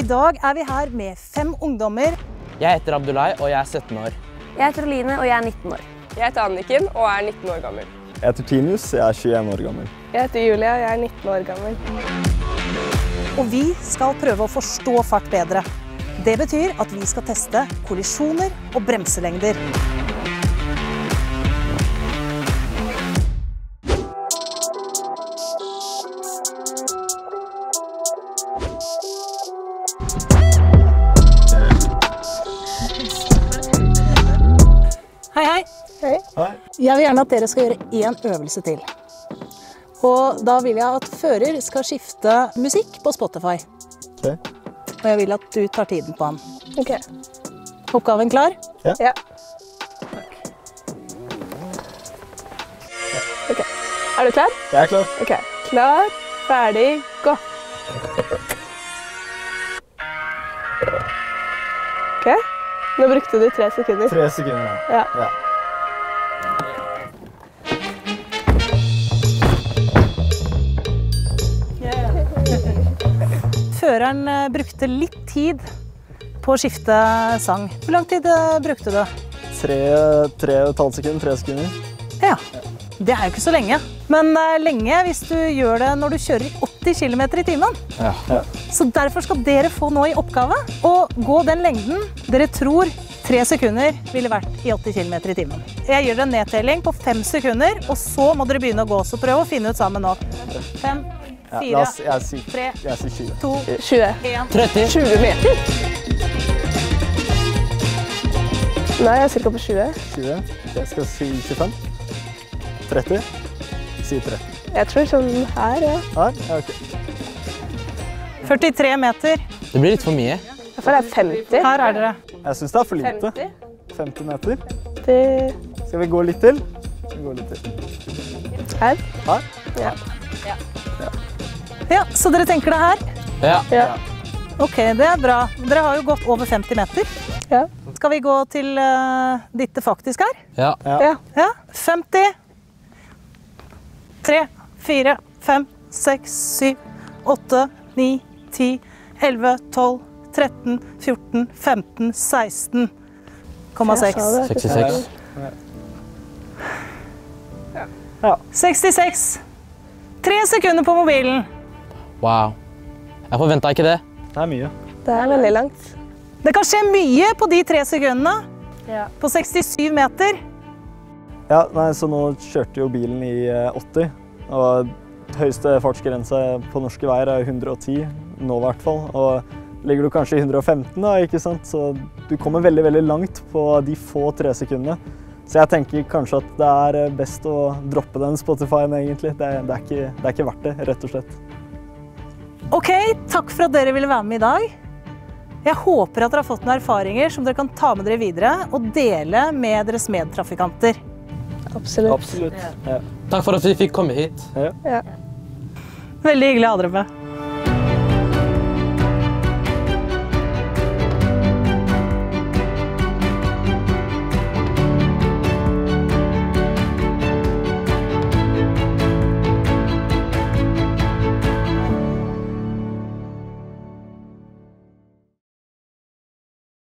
I dag er vi her med fem ungdommer. Jeg heter Abdullah, og jeg er 17 år. Jeg heter Oline, og jeg er 19 år. Jeg heter Anniken og er 19 år gammel. Jeg heter Tinus, jeg er 21 år gammel. Jeg heter Julia og jeg er 19 år gammel. Og vi skal prøve å forstå fart bedre. Det betyr at vi skal teste kollisjoner og bremselengder. Hei, hei. Hei. Jeg vil gjerne at dere skal gjøre én øvelse til. Og da vil jeg at fører skal skifte musikk på Spotify. Okay. Og jeg vil at du tar tiden på han. Ok. Oppgaven klar? Ja. Ok. Er du klar? Jeg er klar. Ok. Klar, ferdig, gå. Ok. Nå brukte du tre sekunder. Tre sekunder. ja. Ja. Ja. Føreren eh, brukte litt tid på å skifte sang. Hvor lang tid eh, brukte du? Tre, tre og et halvt sekund, tre sekunder. Ja, det er jo ikke så lenge. Men det er lenge hvis du gjør det når du kjører i 80 km i timen. Ja. Så derfor skal dere få nå i oppgave å gå den lengden dere tror tre sekunder ville vært i 80 km i timen. Jeg gir dere en nedtelling på fem sekunder, og så må dere begynne å gå. Så prøv å finne ut sammen nå. Fem, Ja, fire, jeg, sier, tre, 20. to, 20. 1. 30. 20 meter? Nei, jeg er ca. på 20. 20. Jeg skal si 25. 30. Si 13. Jeg tror sånn her, ja. Her? Ja, ok. 43 meter. Det blir litt for mye. Jeg føler det er 50. Her er dere. Jeg syns det er for lite. 50. 50 meter. 50. Skal vi gå litt til? Vi går litt til. her. Her? Ja. Ja, Så dere tenker det her? Ja. Ja. Ok, det er bra. Dere har jo gått over 50 meter. Ja. Skal vi gå til uh, dit det faktisk er? Ja. ja. Ja. 50. 3, 4, 5, 6, 7, 8, 9, 10, 11, 12, 13, 14, 15, 16,6. Jeg sa det. 66. Ja. 66. Tre sekunder på mobilen. Wow. Jeg forventa ikke det. Det er mye. Det er veldig langt. Det kan skje mye på de tre sekundene. Ja. På 67 meter. Ja, nei, så nå kjørte jo bilen i eh, 80, og høyeste fartsgrense på norske veier er 110, nå i hvert fall. Og ligger du kanskje i 115 da, ikke sant, så du kommer veldig, veldig langt på de få tre sekundene. Så jeg tenker kanskje at det er eh, best å droppe den Spotify-en egentlig. Det, det, er ikke, det er ikke verdt det, rett og slett. Ok, takk for at dere ville være med i dag. Jeg håper at dere har fått noen erfaringer som dere kan ta med dere videre og dele med deres medtrafikanter. Absolutt. Absolutt. Ja. Takk for at vi fikk komme hit. Veldig hyggelig å ha dere med.